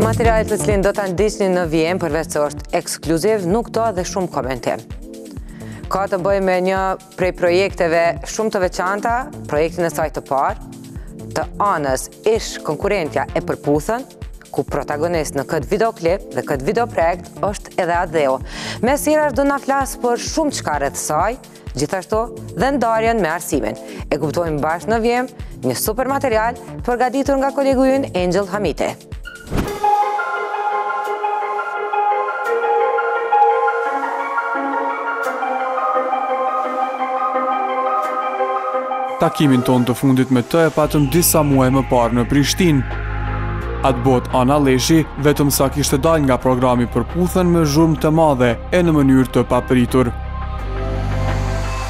Materialin të cilin do ta ndiqni në vijim përveç se është ekskluziv nuk do dhe shumë komentim. Ka të bëjë me një prej projekteve shumë të veçanta, projektin e saj të parë, të Anës ish-konkurrentja e Përputhen, ku protagonist në këtë videoklip dhe këtë videoprojekt është edhe Atdheu. Mes të tjerash do na flasë për shumëçka rreth saj, Gjithashtu, dhe ndarjen me Arsimin. E kuptojmë bashkë në vijim, një super material përgatitur nga kolegu ynë Angel Hamiti. Takimin tonë të fundit me të e patëm disa muaj më parë në Prishtinë. Atëbotë Ana Lleshi vetëm sa kishte dalë nga programi Përputhen me zhurmë të madhe e në mënyrë të papritur.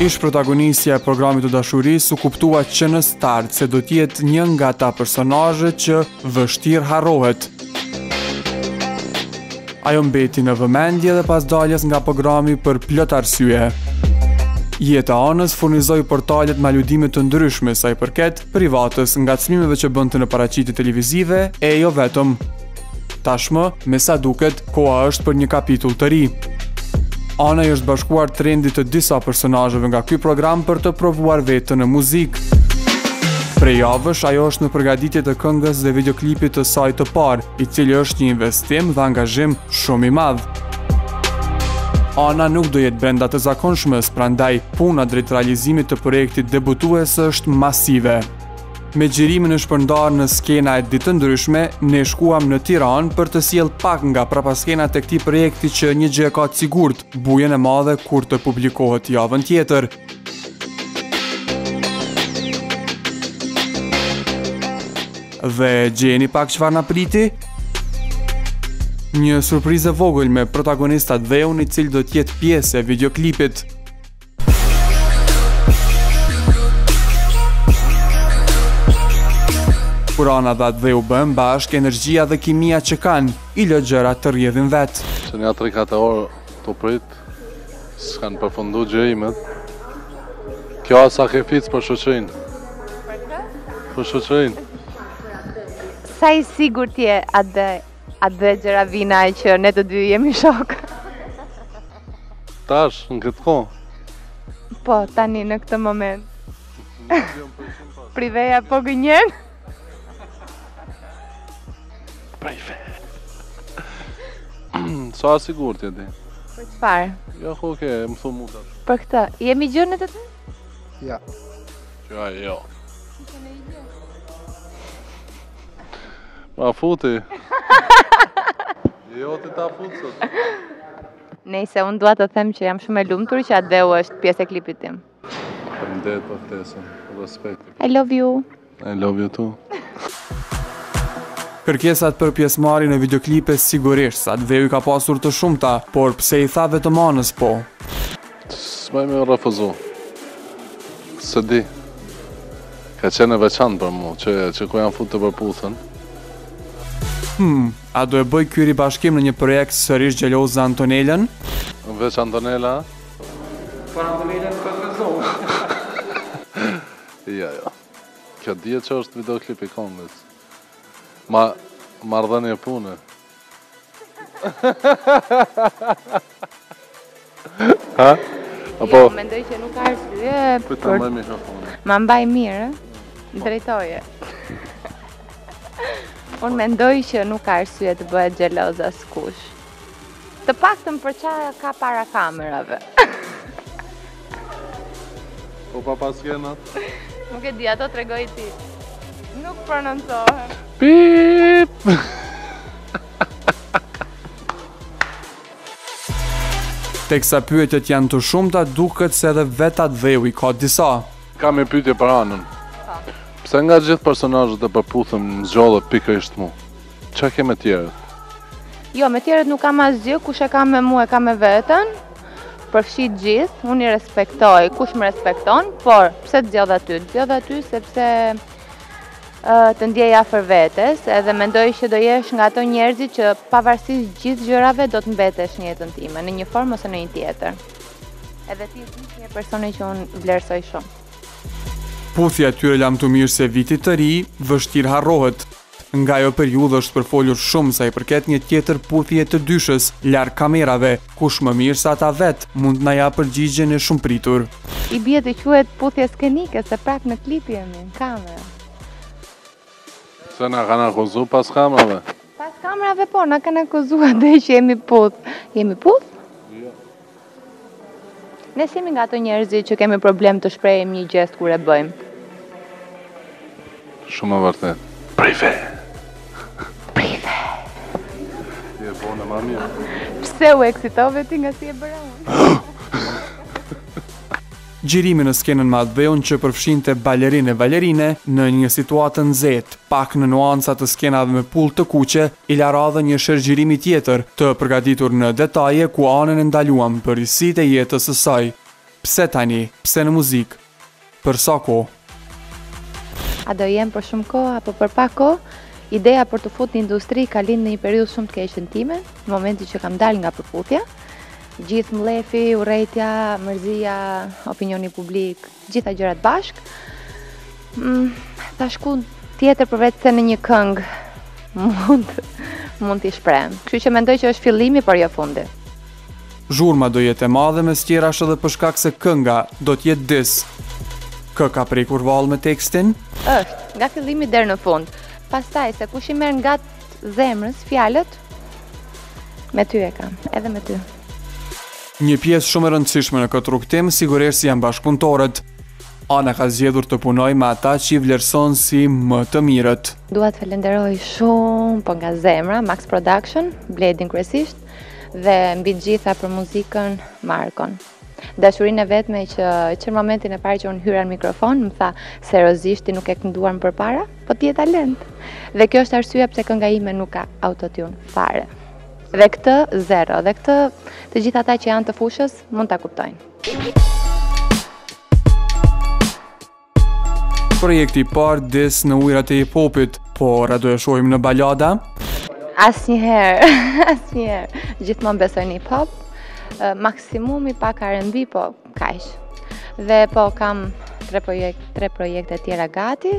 Ish protagonistja e programit të dashurisë u kuptua që në start se do të jetë një nga ata personazhe që vështirë harrohet. Ajo mbeti në vëmendje dhe pas daljes nga programi për plot arsye. Jeta e Anës furnizoi portalet me aludime të ndryshme sa i përket privatës, ngacmimeve që bënte në paraqitje televizive e jo vetëm. Tashmë, me sa duket, koha është për një kapitull të ri. Ana i është bashkuar trendit të disa personazheve nga ky program për të provuar veten në muzikë. Prej javësh ajo është në përgatitje të këngës dhe videoklipit të saj të parë, i cili është një investim dhe angazhim shumë i madh. Ana nuk do jetë brenda të zakonshmes, prandaj puna drejt realizimit të projektit debutues është masive. Me xhirimin e shpërndarë në skena e ditë të ndryshme, ne shkuam në Tiranë për të sjellë pak nga prapaskenat e këtij projekti që një gjë e ka të sigurt, bujën e madhe kur të publikohet javën tjetër. Dhe gjeni pak çfarë na priti? Një surprizë e vogël me protagonist Atdheun i cili do të jetë pjesë e videoklipit. Kur Ana dhe Atdheu bëhen bashkë energjia dhe kimia që kanë, i lë gjërat të rrjedhin vetë. Qe nja tri katër orë tu prit, s'kanë përfundu xhirimet. Kjo a sakrificë për shoqërinë. Për shoqërinë. Sa i sigurt je Atdhe Atdhe Xharavina që ne të dy jemi shokë? Tash, në këtë kohë? Po, tani në këtë moment. Priveja po gënjen? Prive. Sa e sigurt je ti? Për çfarë? Jo, ku ke, më thu mu të Për këtë, jemi gjurë në të të? Ja. Ja, jo. Ma futi. jo ti ta fut sot. Nejse unë dua të them që jam shumë e lumtur që Atdheu është pjesë e klipit tim. Faleminderit për ftesën. Respekt. I love you. I love you too. Kërkesat për pjesëmarrje në videoklipe sigurisht, se Atdheu i ka pasur të shumta, por pse i tha vetëm Anës po? S'muj me refuzu. S'e di. Ka qenë e veçantë për mu, që, që kur jam fut te Përputhen. Hmm, a do e bëj ky ribashkim në një projekt sërish xheloze Antonelën? Veç Antonela? Për Antonelën për të zonë. Ja, ja. Kjo dhjetë që është videoklip i kongës. Ma, marrëdhënie pune. Ha? Apo... Jo, mendoj që nuk ka arsye... Për të mbaj mikrofonin. Ma mbaj mirë, drejtoje. Unë mendoj që nuk ka arsye të bëhet xheloz askush. Të paktën për çfarë ka para kamerave. Po prapaskenat? Nuk e di, ato tregoji ti. Nuk prononcohen. Pip! Teksa pyetjet janë të shumta, duket se edhe vetë Atdheu i ka disa. Kam një pyetje për Anën. Pse nga gjithë personazhet e Përputhen zgjodhe pikërisht mu? Ça ke me tjerët? Jo, me tjerët nuk kam asgjë, kush e ka me mu e ka me veten, përfshi gjithë, unë i respektoj, kush më respekton, por pse të zgjodha ty? Të zgjodha ty sepse të ndjej afër vetes edhe mendoj që do jesh nga ato njerëzit që pavarësisht gjithë gjërave do të mbetesh në jetën time, në një formë ose në një tjetër. Edhe ti je një personi që unë vlerësoj shumë. Puthja e tyre lamtumirëse Vitit të Ri, vështirë harrohet. Nga ajo periudhë është përfolur shumë sa i përket një tjetër puthje të dyshës larg kamerave, kush më mirë se ata vetë mund të na japë përgjigjen e shumëpritur. I bie të quhet puthje skenike se prapë në klip jemi, në kamerë. Pse na kanë akuzu pas kamrave? Pas kamrave po, na kanë akuzu atje që jemi puth. Jemi puth? Jo. Ne s'jemi nga ato njerëzit që kemi problem të shprehim një gjest kur e bëjmë. Shumë e vërtetë. Prive. Prive. Ti e bën më mirë. Pse u eksitove ti nga si e bëra unë? Xhirimi në skenën me Atdheun që përfshinte balerinë e balerine në një situatë të nxehtë, pak në nuanca të skenave me pullë të kuqe, I la radhën një sheshxhirimi tjetër, të përgatitur në detaje, ku Anën e ndaluam për risitë e jetës së saj. Pse tani? Pse në muzikë? Për sa kohë? A do jemë për shumë kohë apo për pak kohë? Ideja për t'u futë në industri ka lindë në një periudhë shumë të keqen time, në momentin që kam dalë nga përputhja. Gjithë mlefi, urrejtja, mërzia, opinioni publik, Gjitha gjërat bashkë. Mm, tash ku tjetër përveç se në një këngë mund mund t'i shpreh. Kështu që mendoj që është fillimi por jo fundi. Zhurma do jetë e madhe mes tjerash edhe për shkak se kënga do të jetë dis. Kë ka prekur vallë me tekstin? Ë, nga fillimi deri në fund. Pastaj se kush i merr ngat zemrës fjalët me ty e kam, edhe me ty. Një pjesë shumë e rëndësishme në këtë rrugëtim sigurisht janë bashkëpunëtorët. Ana ka zgjedhur të punojë me ata që i vlerëson si më të mirët. Dua të falenderoj shumë po nga zemra Max Production, Bledin kryesisht dhe mbi të gjitha për muzikën Markon. Dashurinë e vetme që që në momentin e parë që unë hyra në mikrofon, më tha seriozisht ti nuk ke kënduar më përpara, po ti je talent. Dhe kjo është arsyeja pse kënga ime nuk ka autotune fare. Dhe këtë zero, dhe këtë të gjithë ata që janë të fushës mund ta kuptojnë. Projekti i parë dis në ujërat e hip-hopit, por a do e shohim në balada? Asnjëherë, asnjëherë. Gjithmonë besoj në hip-hop. Maksimumi pak R&B, po Kaq. Dhe po kam tre projekt tre projekte tjera gati.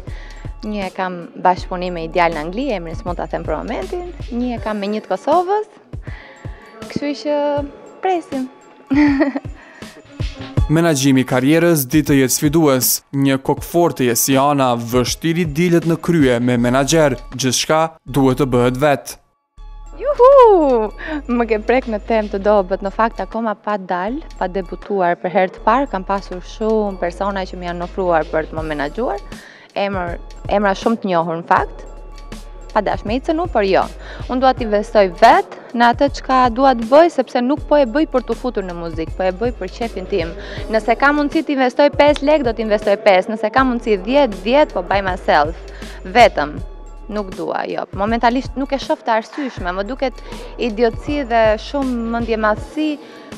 Një e kam bashkëpunim me Ideal në Angli, emrin s'mund ta them për momentin. Një e kam me një të Kosovës. Kështu që presim. Menaxhimi i karrierës di të jetë sfidues. Një kokëforteje si Ana vështirë i dilet në krye me menaxher. Gjithçka duhet të bëhet vetë. Juhu! Më ke prek në temë të dobët, në fakt akoma pa dal, pa debutuar për herë të parë, kam pasur shumë persona që më janë ofruar për të më menaxhuar. Emër, emra shumë të njohur në fakt. Pa dash me i cënu, por jo. Unë dua të investoj vetë në atë çka dua të bëj sepse nuk po e bëj për t'u futur në muzikë, po e bëj për qejfin tim. Nëse kam mundësi të investoj 5 lekë, do të investoj 5. Nëse kam mundësi 10, 10 po by myself. Vetëm Nuk dua, jo. Momentalisht nuk e shoh të arsyeshme, më duket idiotësi dhe shumë mendjemadhësi.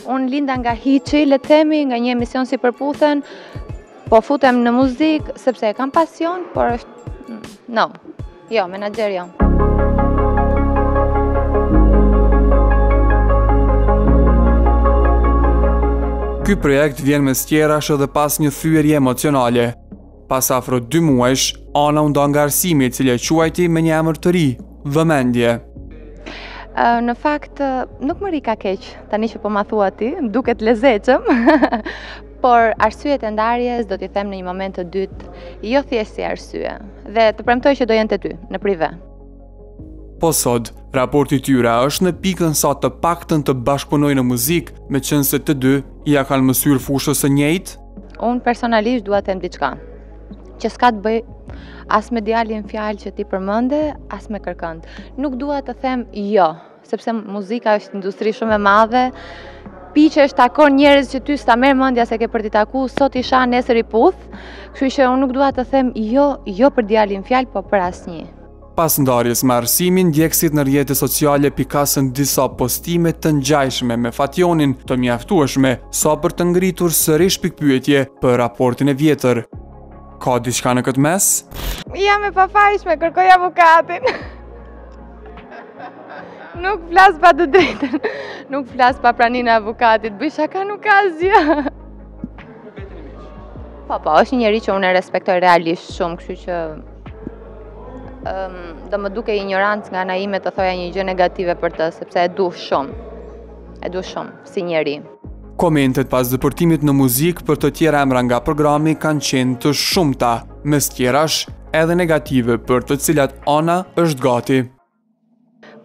Unë linda nga hiçi, le të themi, nga një emision si Përputhen. Po futem në muzikë sepse e kam pasion, por është mm, no. Jo, menaxher jo. Ky projekt vjen mes tjerash edhe pas një thyerje emocionale, Pas afro dy muajsh, Ana u nda nga Arsimi i cili e quajti me një emër të ri, vëmendje. Në fakt, nuk më rrika keq, tani që po ma thua ti, duket i lezetshëm, por arsyet e ndarjes do t'i them në një moment të dytë, jo thjesht si arsye, dhe të premtoj që do jenë te ty, në prive. Po sot, raporti i tyre është në pikën sa të paktën të bashkëpunojnë në muzikë, meqenëse të dy, ia kanë mësyrë fushës së njëjtë? Unë personalisht dua të them diçka që s'ka të bëjë as me djalin në fjalë që ti përmende, as me kërkënd. Nuk dua të them jo, sepse muzika është industri shumë e madhe. Piqesh e takon njerëz që ty s'ta merr mendja se ke për t'i taku, sot i shan nesër i puth. Kështu që unë nuk dua të them jo, jo për djalin në fjalë, po për asnjë. Pas ndarjes me Arsimin, ndjekësit në rrjetet sociale pikasën disa postime të ngjashme me Fationin, të mjaftueshme sa për të ngritur sërish pikëpyetje për raportin e vjetër. Ka diçka në këtë mes? Jam e pafajshme, kërkoj avokatin. Nuk flas pa të drejtën. Nuk flas pa praninë e avokatit. Bëj shaka nuk ka asgjë. Po, po, është një njeri që unë e respektoj realisht shumë, kështu që Do më dukej injorancë nga ana ime të thoja një gjë negative për të, sepse e du shumë. E du shumë, si njeri. Komentet pas depërtimit në muzikë për të tjerë emra nga programi kanë qenë të shumta, mes tjerash edhe negative për të cilat Ana është gati.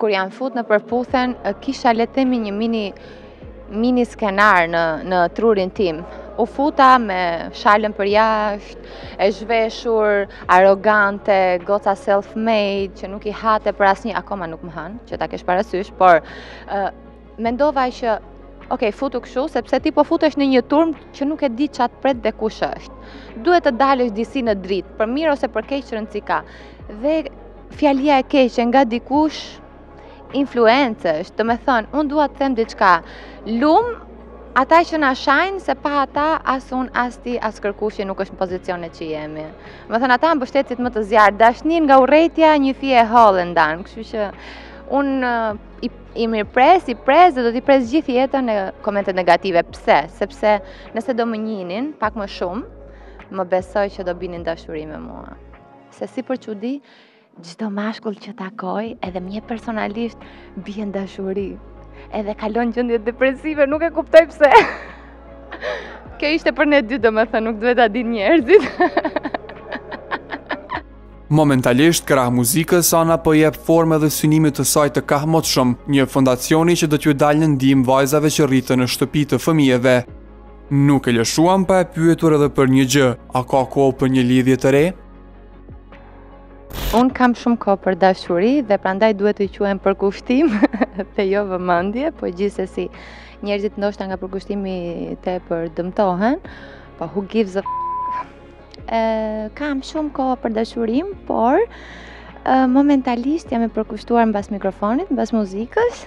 Kur jam fut në Përputhen, kisha le të themi një mini mini skenar në në trurin tim. U futa me shalën përjashtë, e zhveshur, arrogante, goca self made që nuk i hate për asnjë, akoma nuk më han, që ta kesh parasysh, por uh, mendova që ok, futu këshu, sepse ti po futesh në një turmë që nuk e di ça të pret dhe kush është. Duhet të dalësh disi në dritë, për mirë ose për keq rëndësi s'ka. Dhe Fjalia e keqe nga dikush influencë është, domethënë, unë dua të them diçka, lum ata që na shajnë se pa ata as un as ti as kërkushi nuk është në pozicionet që jemi. Domethënë ata mbështetësit më të zjarrtë, dashninë nga urrejtja një fije e hollë e ndan, kështu që un i, i mirëpres, i pres dhe do t'i pres gjithë jetën komentet negative. Pse? Sepse nëse do më njihnin pak më shumë, më besoj që do binin në dashuri me mua. Se si për çudi, çdo mashkull që takoj, edhe më njeh personalisht bie në dashuri. Edhe kalon gjendje depresive, nuk e kuptoj pse. Kjo ishte për ne dy, domethënë nuk duhet ta dinë njerëzit. Momentalisht, krah muzikës, Ana po jep formë edhe synimit të saj të kahmotshëm, një fondacioni që do t'u dalë në ndihmë vajzave që rriten në shtëpi të fëmijëve. Nuk e lëshuam pa e pyetur edhe për një gjë, a ka kohë për një lidhje të re? Unë kam shumë kohë për dashuri dhe prandaj duhet të quhet përkushtim dhe jo vëmendje, po gjithsesi njerëzit ndoshta nga përkushtimi tepër dëmtohen, po who gives a e, kam shumë kohë për dashurinë, por e, momentalisht jam e përkushtuar mbas mikrofonit, mbas muzikës,